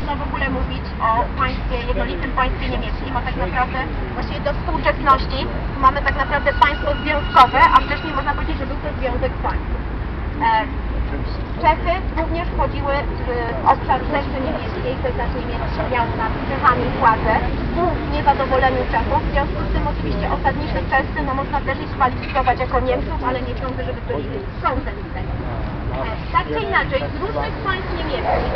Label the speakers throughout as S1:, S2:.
S1: można w ogóle mówić o państwie, jednolitym państwie niemieckim, a tak naprawdę właściwie do współczesności mamy tak naprawdę państwo związkowe, a wcześniej można powiedzieć, że był to związek państw. E, Czechy również wchodziły w obszar Rzeszy Niemieckiej, to znaczy Niemiec miał nad Czechami władzę ku niezadowoleniu Czechów. W związku z tym oczywiście osadniczy czescy no można też ich kwalifikować jako Niemców, ale nie sądzę, żeby byli skądem tego. E, Tak czy inaczej, z różnych państw niemieckich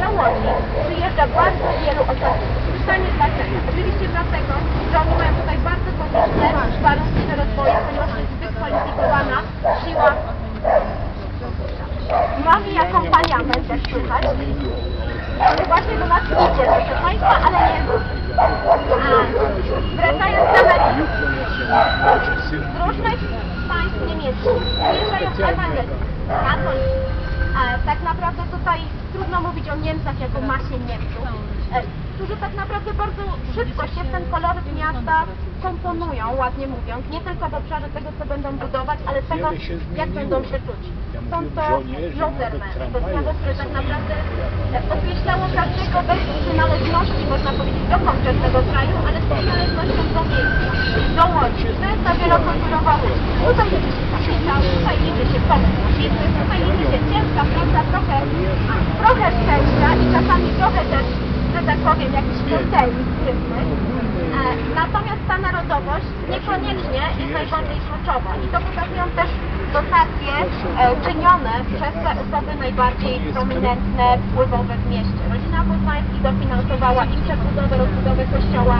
S1: do Łodzi przyjeżdża bardzo wielu osadników. Pytanie dlaczego? Oczywiście dlatego, że oni mają tutaj bardzo korzystne warunki do rozwoju, ponieważ jest wykwalifikowana siła Nowi który właśnie do nas idzie, proszę Państwa, ale nie A, wracając do. Z różnych państw niemieckich przyjeżdżają ewangelii, katolicy. Tak naprawdę tutaj trudno mówić o Niemcach jako masie Niemców, e, którzy tak naprawdę bardzo szybko się w ten koloryt miasta komponują, ładnie mówiąc, nie tylko w obszarze tego, co będą budować, ale tego, jak będą się czuć. Są to Lotermen, to słowo, które tak naprawdę określało każdego bez przynależności, można powiedzieć, do konkretnego kraju, ale z przynależnością do miejsca, do Łodzi. To jest ta wielokulturowa Łódź. Tutaj liczy się kapitał, tutaj liczy się pomysł, tutaj liczy się ciężka praca, trochę, trochę szczęścia i czasami trochę też, że tak powiem, jakiś. E, Natomiast ta narodowość niekoniecznie jest najbardziej kluczowa i to pokazują też dotacje czynione przez te osoby najbardziej prominentne, wpływowe w mieście. Rodzina Poznańskich dofinansowała i przebudowę, rozbudowę kościoła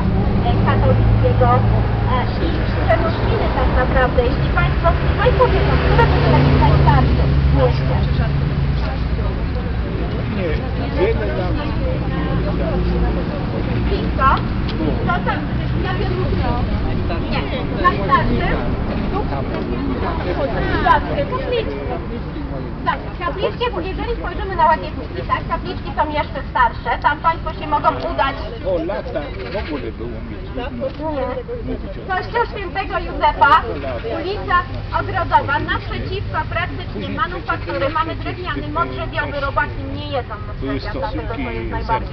S1: e, katolickiego e, i przenosiny tak naprawdę, jeśli Państwo, Państwo wiedzą, które to są takie najstarsze w mieście.
S2: Nie, wiele lat.
S1: Blisko, to tam, nie, najstarszy, Dobrze, kapliczki. Jeżeli spojrzymy na łagietniki, tak, kapliczki są jeszcze starsze, tam Państwo się mogą udać.
S2: O w ogóle było mi trudno mówić o
S1: Kościół Świętego Józefa, ulica Ogrodowa, naprzeciwko praktycznie manufaktury. mamy drewniany, modrzewiowy, robaki nie jedzą modrzewia, dlatego to jest najbardziej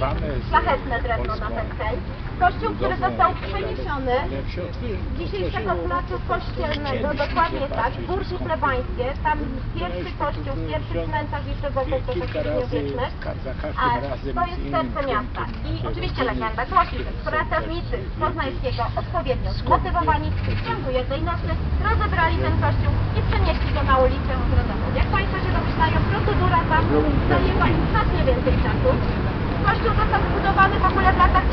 S1: szlachetne drewno na ten cel. Kościół, który został przeniesiony
S2: w
S1: z dzisiejszego placu kościelnego, dokładnie tak, Burki Plebańskie, tam pierwszy kościół, pierwszy
S2: razy,
S1: średniowiecznych.
S2: ka- za
S1: A to jest serce miasta. I oczywiście legenda głosi, że pracownicy z Poznańskiego odpowiednio zmotywowani w ciągu jednej nocy rozebrali ten kościół i przenieśli go na ulicę Ogrodową. Jak Państwo się domyślają, procedura ta zajęła im znacznie więcej czasu. Kościół został zbudowany w ogóle w latach